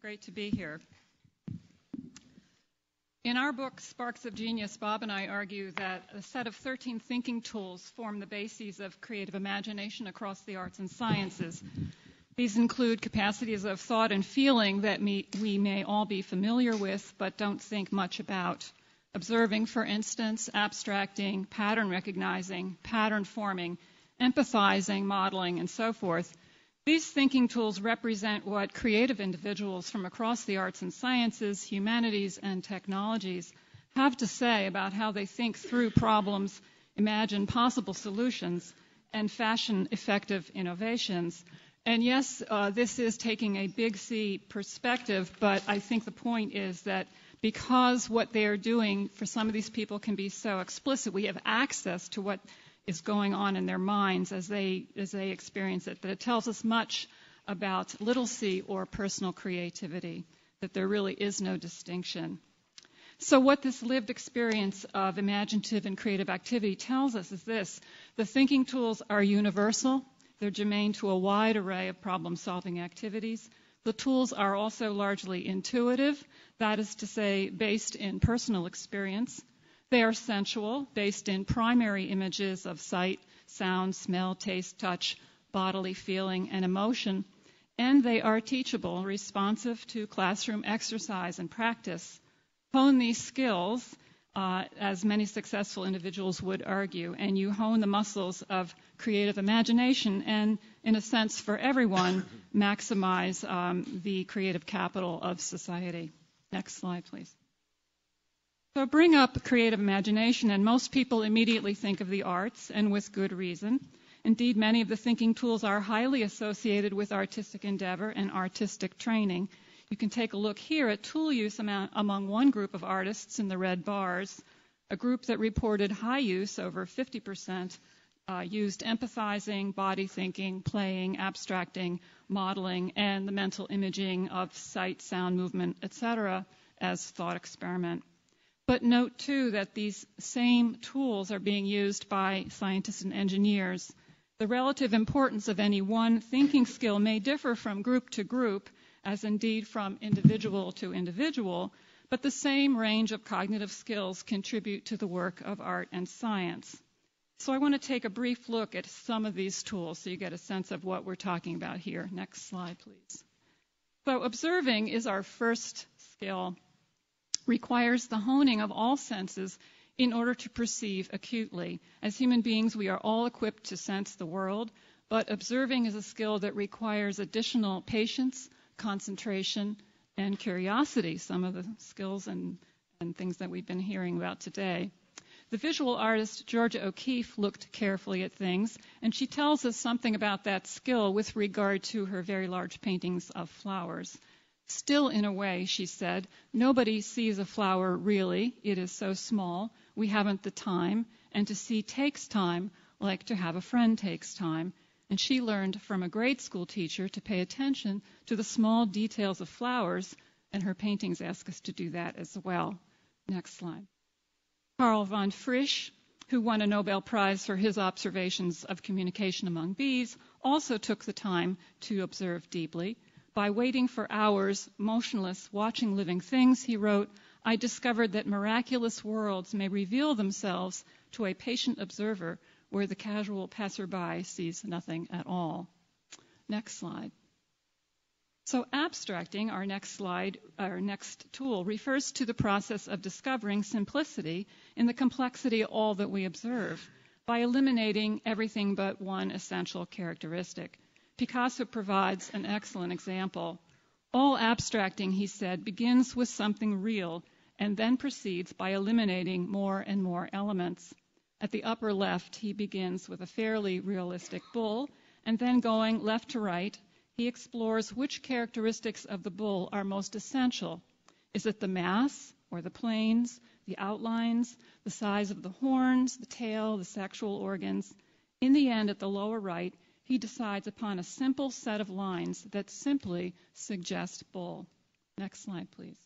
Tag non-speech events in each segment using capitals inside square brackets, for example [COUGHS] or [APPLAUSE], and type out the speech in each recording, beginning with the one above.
great to be here. In our book, Sparks of Genius, Bob and I argue that a set of 13 thinking tools form the bases of creative imagination across the arts and sciences. These include capacities of thought and feeling that we may all be familiar with but don't think much about. Observing, for instance, abstracting, pattern recognizing, pattern forming, empathizing, modeling, and so forth. These thinking tools represent what creative individuals from across the arts and sciences, humanities, and technologies have to say about how they think through problems, imagine possible solutions, and fashion effective innovations. And yes, uh, this is taking a big C perspective, but I think the point is that because what they are doing for some of these people can be so explicit, we have access to what is going on in their minds as they as they experience it. That it tells us much about little c or personal creativity. That there really is no distinction. So, what this lived experience of imaginative and creative activity tells us is this the thinking tools are universal, they're germane to a wide array of problem solving activities. The tools are also largely intuitive, that is to say, based in personal experience. They are sensual, based in primary images of sight, sound, smell, taste, touch, bodily feeling, and emotion. And they are teachable, responsive to classroom exercise and practice. Hone these skills, uh, as many successful individuals would argue, and you hone the muscles of creative imagination and, in a sense, for everyone, [COUGHS] maximize um, the creative capital of society. Next slide, please. So bring up creative imagination, and most people immediately think of the arts, and with good reason. Indeed, many of the thinking tools are highly associated with artistic endeavor and artistic training. You can take a look here at tool use among one group of artists in the red bars, a group that reported high use, over 50%, uh, used empathizing, body thinking, playing, abstracting, modeling, and the mental imaging of sight, sound, movement, etc., as thought experiment. But note too that these same tools are being used by scientists and engineers. The relative importance of any one thinking skill may differ from group to group, as indeed from individual to individual, but the same range of cognitive skills contribute to the work of art and science. So I want to take a brief look at some of these tools so you get a sense of what we're talking about here. Next slide, please. So observing is our first skill requires the honing of all senses in order to perceive acutely. As human beings, we are all equipped to sense the world, but observing is a skill that requires additional patience, concentration, and curiosity, some of the skills and, and things that we've been hearing about today. The visual artist Georgia O'Keeffe looked carefully at things, and she tells us something about that skill with regard to her very large paintings of flowers. Still, in a way, she said, nobody sees a flower really. It is so small. We haven't the time. And to see takes time, like to have a friend takes time. And she learned from a grade school teacher to pay attention to the small details of flowers, and her paintings ask us to do that as well. Next slide. Karl von Frisch, who won a Nobel Prize for his observations of communication among bees, also took the time to observe deeply. By waiting for hours, motionless, watching living things, he wrote, I discovered that miraculous worlds may reveal themselves to a patient observer where the casual passerby sees nothing at all. Next slide. So abstracting, our next slide, our next tool, refers to the process of discovering simplicity in the complexity of all that we observe by eliminating everything but one essential characteristic. Picasso provides an excellent example. All abstracting, he said, begins with something real and then proceeds by eliminating more and more elements. At the upper left, he begins with a fairly realistic bull, and then going left to right, he explores which characteristics of the bull are most essential. Is it the mass or the planes, the outlines, the size of the horns, the tail, the sexual organs? In the end, at the lower right, he decides upon a simple set of lines that simply suggest bull. Next slide, please.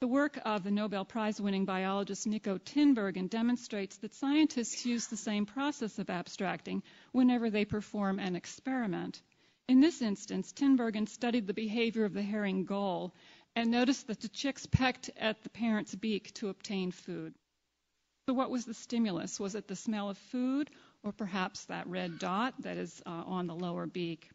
The work of the Nobel Prize winning biologist Niko Tinbergen demonstrates that scientists use the same process of abstracting whenever they perform an experiment. In this instance, Tinbergen studied the behavior of the herring gull and noticed that the chicks pecked at the parent's beak to obtain food. So, what was the stimulus? Was it the smell of food or perhaps that red dot that is uh, on the lower beak?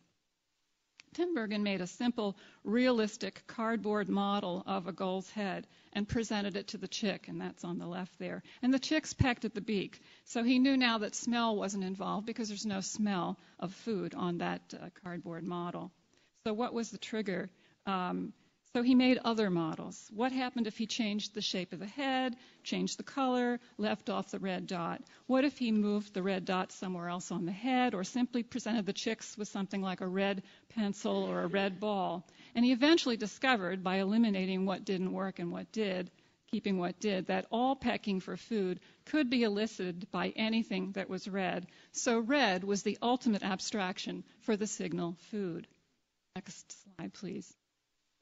Tinbergen made a simple, realistic cardboard model of a gull's head and presented it to the chick, and that's on the left there. And the chicks pecked at the beak. So he knew now that smell wasn't involved because there's no smell of food on that uh, cardboard model. So what was the trigger? Um, so he made other models. What happened if he changed the shape of the head, changed the color, left off the red dot? What if he moved the red dot somewhere else on the head or simply presented the chicks with something like a red pencil or a red ball? And he eventually discovered by eliminating what didn't work and what did, keeping what did, that all pecking for food could be elicited by anything that was red. So red was the ultimate abstraction for the signal food. Next slide, please.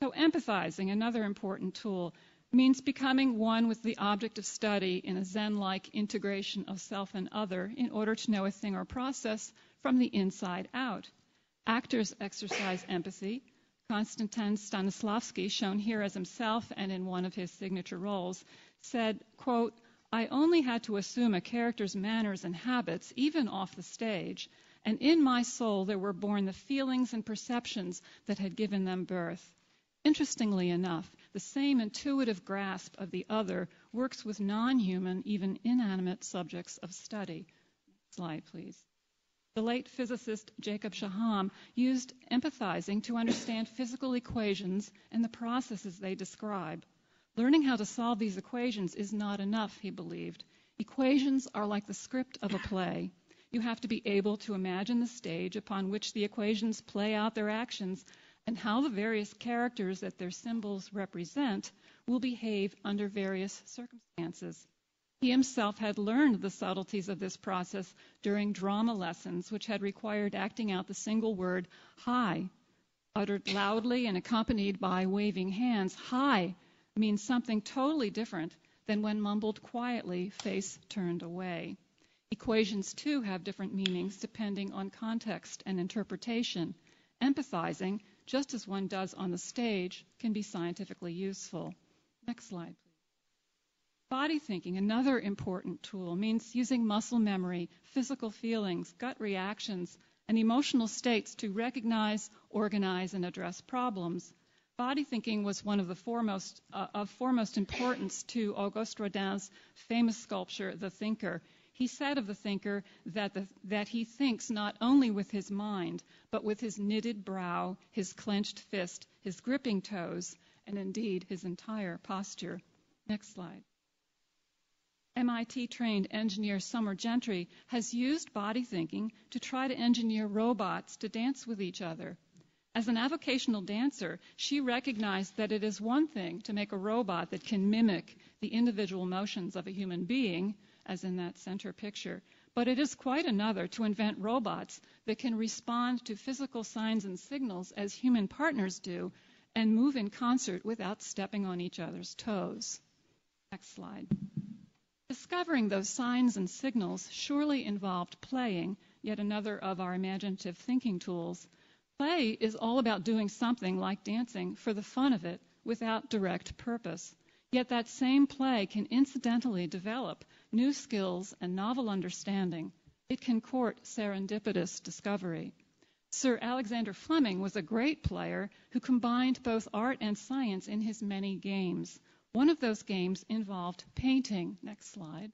So, empathizing, another important tool, means becoming one with the object of study in a Zen like integration of self and other in order to know a thing or process from the inside out. Actors exercise empathy. Konstantin Stanislavski, shown here as himself and in one of his signature roles, said, quote, I only had to assume a character's manners and habits, even off the stage, and in my soul there were born the feelings and perceptions that had given them birth. Interestingly enough, the same intuitive grasp of the other works with non human, even inanimate subjects of study. Slide, please. The late physicist Jacob Shaham used empathizing to understand physical equations and the processes they describe. Learning how to solve these equations is not enough, he believed. Equations are like the script of a play. You have to be able to imagine the stage upon which the equations play out their actions and how the various characters that their symbols represent will behave under various circumstances. He himself had learned the subtleties of this process during drama lessons, which had required acting out the single word hi, uttered loudly and accompanied by waving hands. Hi means something totally different than when mumbled quietly, face turned away. Equations, too, have different meanings depending on context and interpretation. Empathizing just as one does on the stage, can be scientifically useful. Next slide, please. Body thinking, another important tool, means using muscle memory, physical feelings, gut reactions, and emotional states to recognize, organize, and address problems. Body thinking was one of the foremost uh, of foremost importance to Auguste Rodin's famous sculpture, The Thinker, he said of the thinker that, the, that he thinks not only with his mind, but with his knitted brow, his clenched fist, his gripping toes, and indeed his entire posture. Next slide. MIT trained engineer Summer Gentry has used body thinking to try to engineer robots to dance with each other. As an avocational dancer, she recognized that it is one thing to make a robot that can mimic the individual motions of a human being, as in that center picture. But it is quite another to invent robots that can respond to physical signs and signals as human partners do and move in concert without stepping on each other's toes. Next slide. Discovering those signs and signals surely involved playing, yet another of our imaginative thinking tools. Play is all about doing something like dancing for the fun of it without direct purpose. Yet that same play can incidentally develop new skills and novel understanding. It can court serendipitous discovery. Sir Alexander Fleming was a great player who combined both art and science in his many games. One of those games involved painting. Next slide.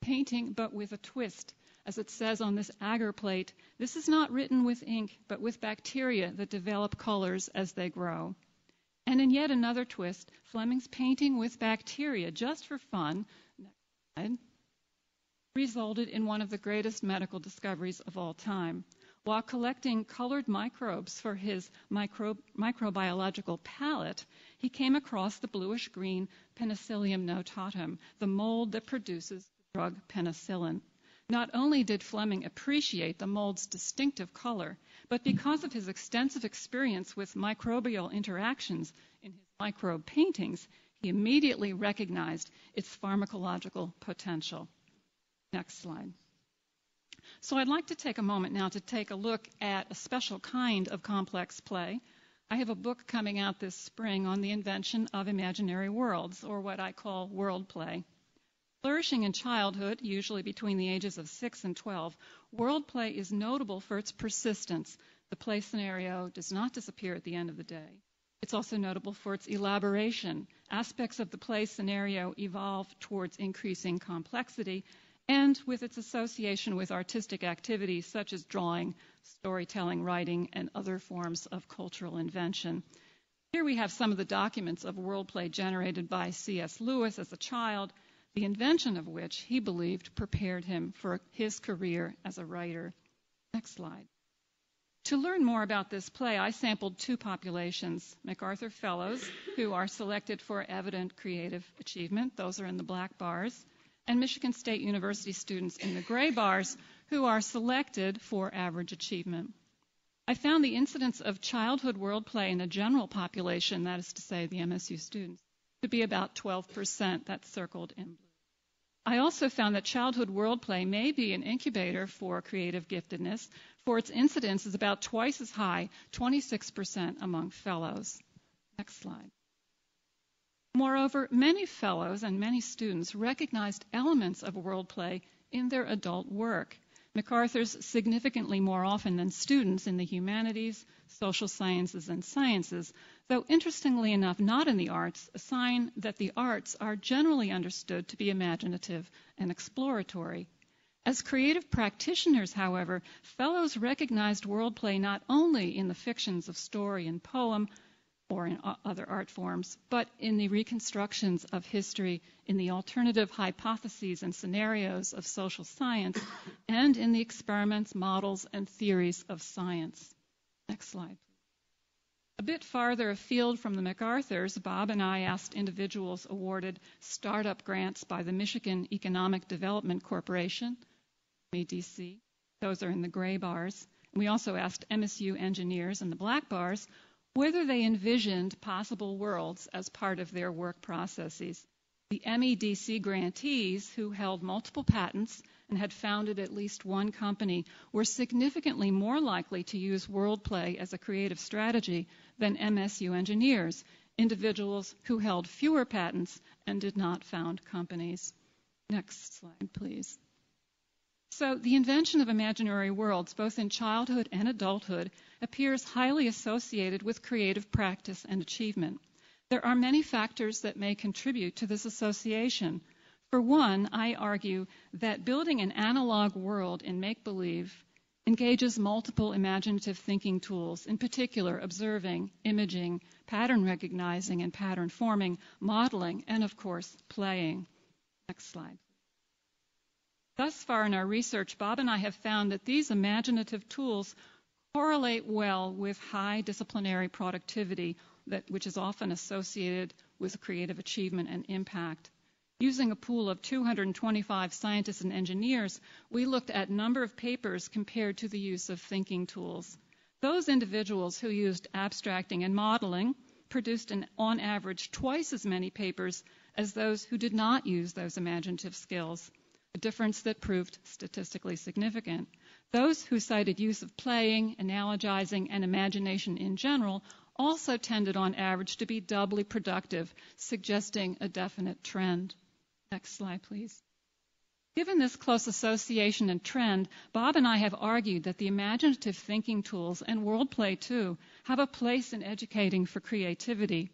Painting, but with a twist. As it says on this agar plate, this is not written with ink, but with bacteria that develop colors as they grow. And in yet another twist, Fleming's painting with bacteria just for fun resulted in one of the greatest medical discoveries of all time. While collecting colored microbes for his micro- microbiological palette, he came across the bluish green Penicillium notatum, the mold that produces the drug penicillin. Not only did Fleming appreciate the mold's distinctive color, but because of his extensive experience with microbial interactions in his microbe paintings, he immediately recognized its pharmacological potential. Next slide. So I'd like to take a moment now to take a look at a special kind of complex play. I have a book coming out this spring on the invention of imaginary worlds, or what I call world play. Flourishing in childhood, usually between the ages of 6 and 12, world play is notable for its persistence. The play scenario does not disappear at the end of the day. It's also notable for its elaboration. Aspects of the play scenario evolve towards increasing complexity and with its association with artistic activities such as drawing, storytelling, writing, and other forms of cultural invention. Here we have some of the documents of world play generated by C.S. Lewis as a child, the invention of which he believed prepared him for his career as a writer. Next slide. To learn more about this play, I sampled two populations MacArthur Fellows, who are selected for evident creative achievement, those are in the black bars, and Michigan State University students in the gray bars who are selected for average achievement. I found the incidence of childhood world play in the general population, that is to say the MSU students, to be about 12%, that's circled in blue. I also found that childhood world play may be an incubator for creative giftedness, for its incidence is about twice as high, 26% among fellows. Next slide. Moreover, many fellows and many students recognized elements of world play in their adult work. MacArthur's significantly more often than students in the humanities, social sciences, and sciences, though interestingly enough not in the arts, a sign that the arts are generally understood to be imaginative and exploratory. As creative practitioners, however, fellows recognized world play not only in the fictions of story and poem, or in other art forms, but in the reconstructions of history, in the alternative hypotheses and scenarios of social science, and in the experiments, models, and theories of science. Next slide. A bit farther afield from the MacArthurs, Bob and I asked individuals awarded startup grants by the Michigan Economic Development Corporation, MEDC. Those are in the gray bars. We also asked MSU engineers in the black bars whether they envisioned possible worlds as part of their work processes. The MEDC grantees, who held multiple patents and had founded at least one company, were significantly more likely to use world play as a creative strategy than MSU engineers, individuals who held fewer patents and did not found companies. Next slide, please. So, the invention of imaginary worlds, both in childhood and adulthood, appears highly associated with creative practice and achievement. There are many factors that may contribute to this association. For one, I argue that building an analog world in make believe engages multiple imaginative thinking tools, in particular observing, imaging, pattern recognizing and pattern forming, modeling, and of course, playing. Next slide. Thus far in our research, Bob and I have found that these imaginative tools correlate well with high disciplinary productivity, that, which is often associated with creative achievement and impact. Using a pool of 225 scientists and engineers, we looked at number of papers compared to the use of thinking tools. Those individuals who used abstracting and modeling produced an, on average twice as many papers as those who did not use those imaginative skills, a difference that proved statistically significant. Those who cited use of playing, analogizing, and imagination in general also tended on average to be doubly productive, suggesting a definite trend. Next slide, please. Given this close association and trend, Bob and I have argued that the imaginative thinking tools, and world play too, have a place in educating for creativity.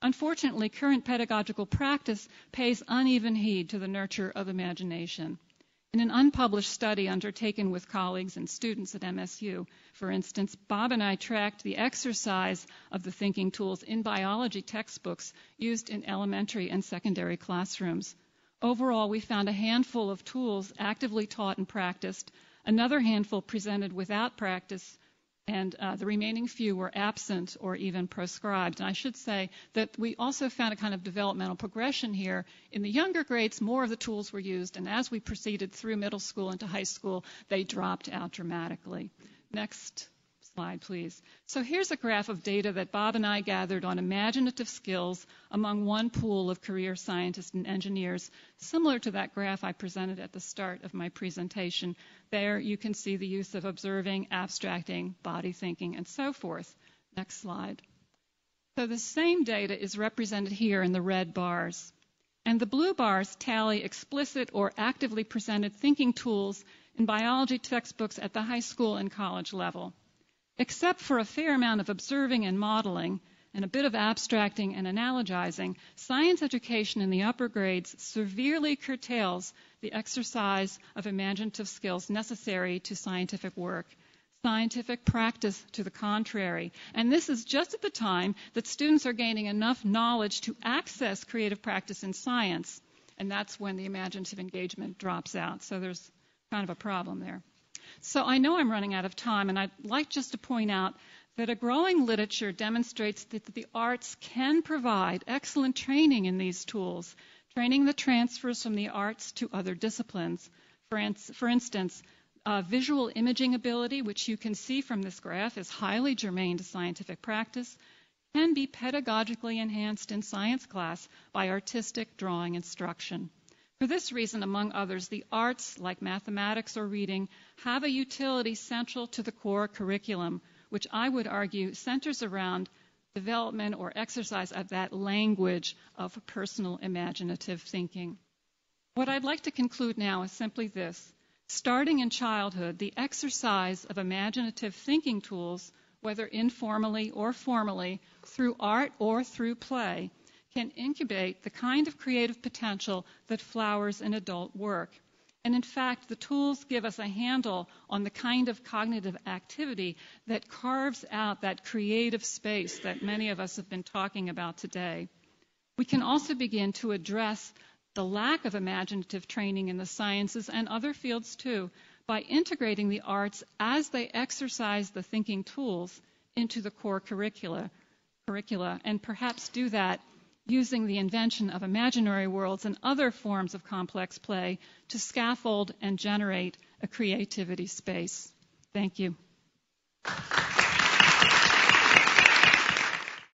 Unfortunately, current pedagogical practice pays uneven heed to the nurture of imagination. In an unpublished study undertaken with colleagues and students at MSU, for instance, Bob and I tracked the exercise of the thinking tools in biology textbooks used in elementary and secondary classrooms. Overall, we found a handful of tools actively taught and practiced, another handful presented without practice, and uh, the remaining few were absent or even proscribed. And I should say that we also found a kind of developmental progression here. In the younger grades, more of the tools were used, and as we proceeded through middle school into high school, they dropped out dramatically. Next slide, please. So here's a graph of data that Bob and I gathered on imaginative skills among one pool of career scientists and engineers, similar to that graph I presented at the start of my presentation. There you can see the use of observing, abstracting, body thinking, and so forth. Next slide. So the same data is represented here in the red bars. And the blue bars tally explicit or actively presented thinking tools in biology textbooks at the high school and college level. Except for a fair amount of observing and modeling, and a bit of abstracting and analogizing, science education in the upper grades severely curtails the exercise of imaginative skills necessary to scientific work. Scientific practice to the contrary. And this is just at the time that students are gaining enough knowledge to access creative practice in science. And that's when the imaginative engagement drops out. So there's kind of a problem there. So I know I'm running out of time, and I'd like just to point out that a growing literature demonstrates that the arts can provide excellent training in these tools, training that transfers from the arts to other disciplines. For, in, for instance, uh, visual imaging ability, which you can see from this graph is highly germane to scientific practice, can be pedagogically enhanced in science class by artistic drawing instruction. For this reason, among others, the arts, like mathematics or reading, have a utility central to the core curriculum, which I would argue centers around development or exercise of that language of personal imaginative thinking. What I'd like to conclude now is simply this. Starting in childhood, the exercise of imaginative thinking tools, whether informally or formally, through art or through play, can incubate the kind of creative potential that flowers in adult work. And in fact, the tools give us a handle on the kind of cognitive activity that carves out that creative space that many of us have been talking about today. We can also begin to address the lack of imaginative training in the sciences and other fields too by integrating the arts as they exercise the thinking tools into the core curricula, curricula and perhaps do that using the invention of imaginary worlds and other forms of complex play to scaffold and generate a creativity space. Thank you.